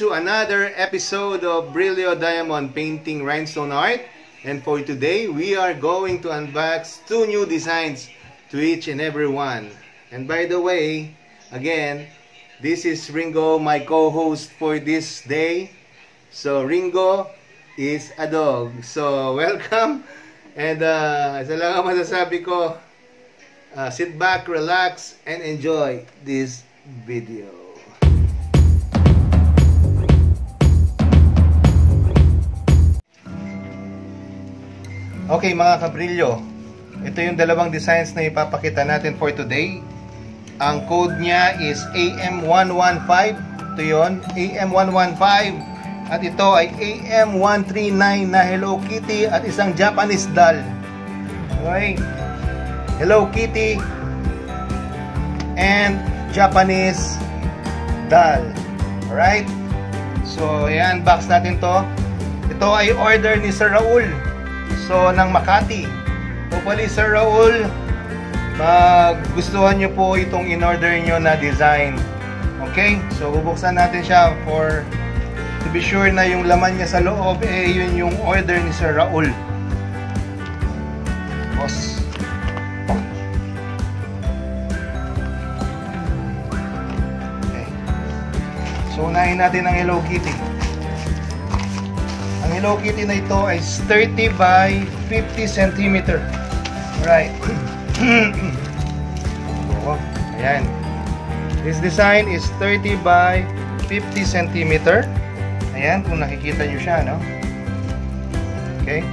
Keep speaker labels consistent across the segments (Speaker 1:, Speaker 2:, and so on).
Speaker 1: to another episode of Brillo Diamond Painting Rhinestone Art. And for today, we are going to unbox two new designs to each and every one. And by the way, again, this is Ringo, my co-host for this day. So Ringo is a dog. So welcome. And uh, lang ang masasabi ko, uh, sit back, relax, and enjoy this video. Okay mga kabrilyo, ito yung dalawang designs na ipapakita natin for today. Ang code niya is AM115. Ito yun, AM115. At ito ay AM139 na Hello Kitty at isang Japanese doll. Okay. Hello Kitty and Japanese doll. Alright? So, ayan, box natin to. Ito ay order ni Sir Raul. So, ng Makati. Hopefully, Sir Raul, magustuhan nyo po itong in-order nyo na design. Okay? So, bubuksan natin siya for to be sure na yung laman niya sa loob, eh, yun yung order ni Sir Raul. Boss. Okay. So, unahin natin ang Hello Kitty. Ang Hello Kitty na ito ay 30 by 50 cm. Right. oh, ayan. This design is 30 by 50 cm. Ayan, kung nakikita nyo siya, no? Okay.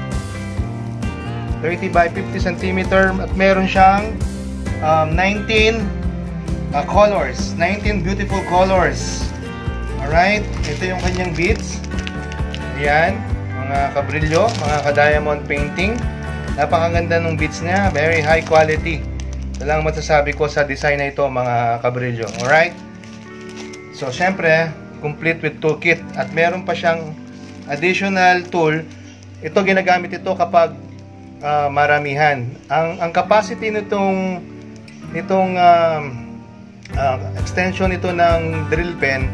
Speaker 1: 30 by 50 cm at meron siyang um, 19 uh, colors. 19 beautiful colors. Alright, ito yung kanyang beads. Ayan, mga kabrilyo, mga ka-diamond painting. Napakaganda ng beads niya, very high quality. Ito lang masasabi ko sa design na ito, mga kabrilyo. Alright? So, syempre, complete with toolkit. At meron pa siyang additional tool. Ito, ginagamit ito kapag uh, maramihan. Ang, ang capacity nitong itong um, uh, extension ito ng drill pen,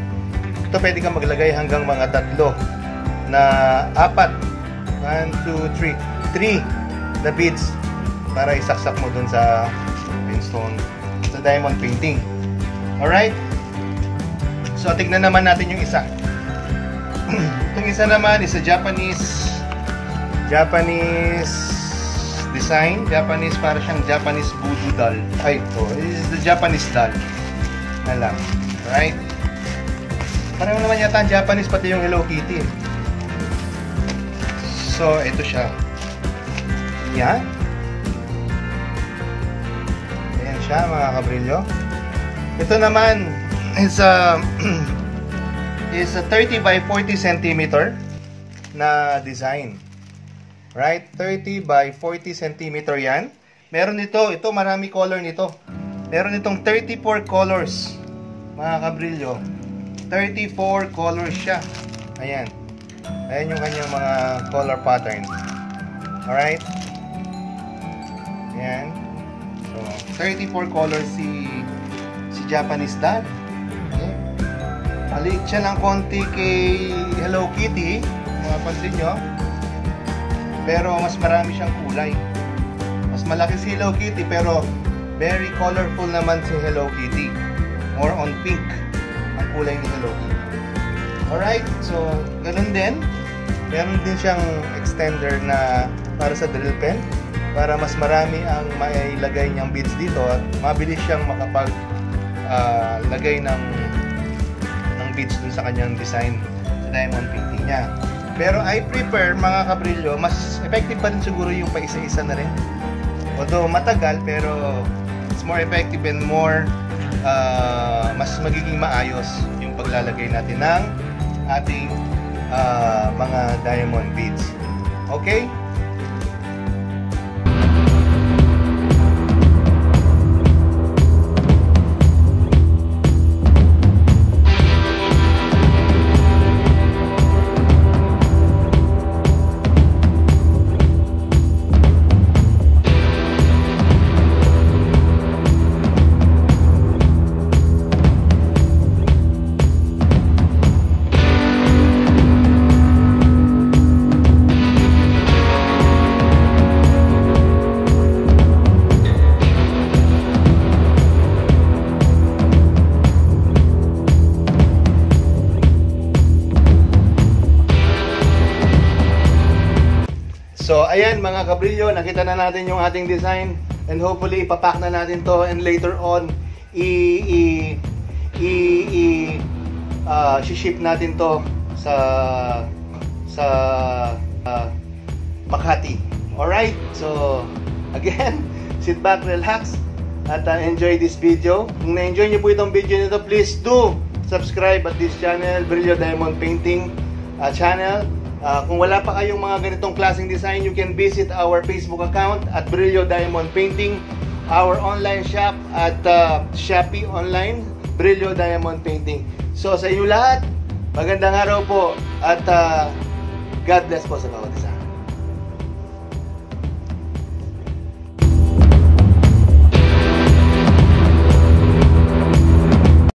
Speaker 1: ito pwede kang maglagay hanggang mga tatlo na apat. 1, 2, 3 3 na beads para isaksak mo dun sa rhinestone sa diamond painting. Alright? So tignan naman natin yung isa. Itong isa naman is a Japanese Japanese design. Japanese para siyang Japanese voodoo doll. Ay ito. This is the Japanese doll. Na lang alright? Pareho naman yata ang Japanese pati yung Hello Kitty So, ito siya. Yan. Ayan siya, mga kabrilyo. Ito naman is a is a 30 by 40 cm na design. Right? 30 by 40 cm yan. Meron ito, ito marami color nito. Meron itong 34 colors, mga kabrilyo. 34 colors siya. Ayan. Ayan yung kanyang mga color pattern. Alright? Ayan. So, 34 colors si si Japanese doll. Okay. Maliit siya ng konti kay Hello Kitty. Mapapansin nyo. Pero mas marami siyang kulay. Mas malaki si Hello Kitty pero very colorful naman si Hello Kitty. More on pink ang kulay ni Hello Kitty. Alright, so ganun din. Meron din siyang extender na para sa drill pen para mas marami ang mailagay niyang beads dito at mabilis siyang makapag uh, lagay ng ng beads dun sa kanyang design sa diamond painting niya. Pero I prefer mga kabrilyo, mas effective pa rin siguro yung pa isa-isa na rin. Although matagal pero it's more effective and more uh, mas magiging maayos yung paglalagay natin ng ating uh, mga diamond beads. Okay? So, ayan mga kabrilyo, nakita na natin yung ating design and hopefully ipapack na natin to and later on i i i, uh, ship natin to sa sa uh, Makati. Alright? So, again, sit back, relax, at uh, enjoy this video. Kung na-enjoy niyo po itong video nito, please do subscribe at this channel, Brillo Diamond Painting uh, channel. Uh, kung wala pa kayong mga ganitong klaseng design, you can visit our Facebook account at Brillo Diamond Painting, our online shop at uh, Shopee online, Brillo Diamond Painting. So sa inyo lahat, magandang araw po at uh, God bless po sa bawat isa.